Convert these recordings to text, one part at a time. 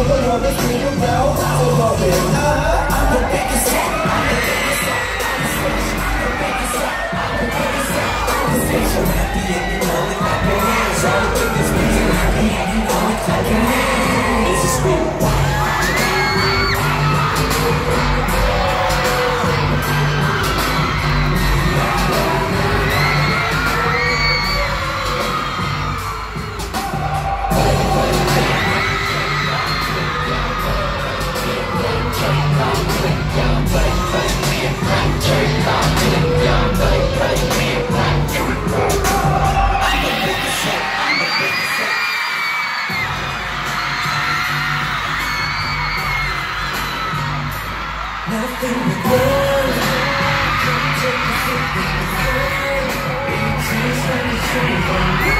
I'm the biggest shot. I'm the biggest. I'm the biggest. I'm the biggest Nothing will can take the sip of the It tastes like a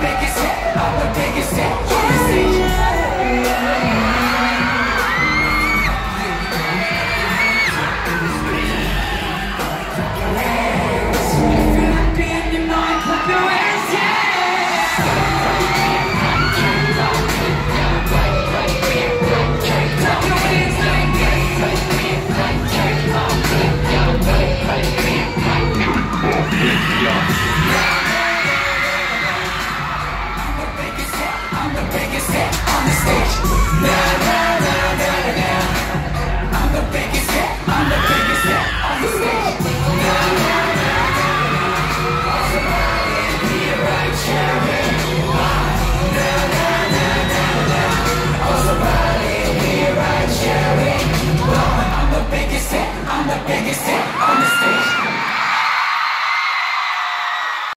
biggest hit.